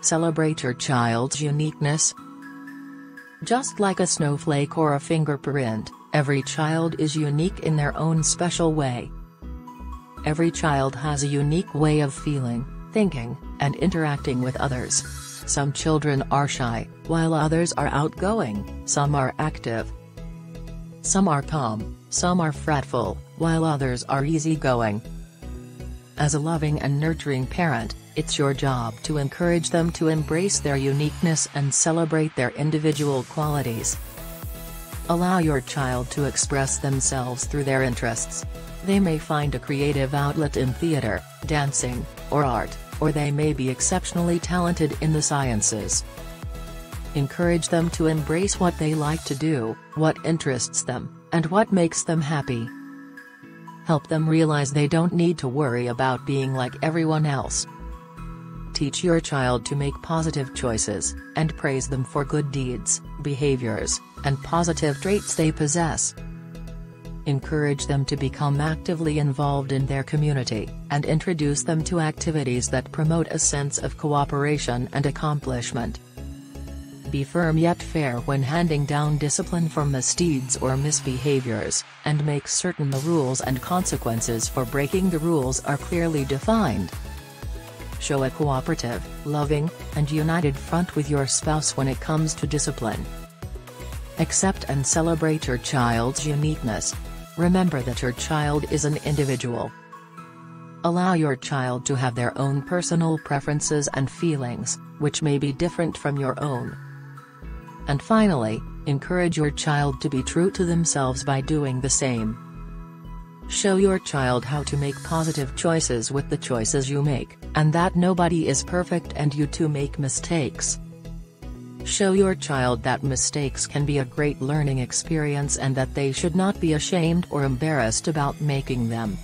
celebrate your child's uniqueness. Just like a snowflake or a fingerprint, every child is unique in their own special way. Every child has a unique way of feeling, thinking, and interacting with others. Some children are shy, while others are outgoing, some are active. Some are calm, some are fretful, while others are easygoing. As a loving and nurturing parent, it's your job to encourage them to embrace their uniqueness and celebrate their individual qualities. Allow your child to express themselves through their interests. They may find a creative outlet in theater, dancing, or art, or they may be exceptionally talented in the sciences. Encourage them to embrace what they like to do, what interests them, and what makes them happy. Help them realize they don't need to worry about being like everyone else. Teach your child to make positive choices, and praise them for good deeds, behaviors, and positive traits they possess. Encourage them to become actively involved in their community, and introduce them to activities that promote a sense of cooperation and accomplishment. Be firm yet fair when handing down discipline for misdeeds or misbehaviors, and make certain the rules and consequences for breaking the rules are clearly defined. Show a cooperative, loving, and united front with your spouse when it comes to discipline. Accept and celebrate your child's uniqueness. Remember that your child is an individual. Allow your child to have their own personal preferences and feelings, which may be different from your own. And finally, encourage your child to be true to themselves by doing the same. Show your child how to make positive choices with the choices you make, and that nobody is perfect and you too make mistakes. Show your child that mistakes can be a great learning experience and that they should not be ashamed or embarrassed about making them.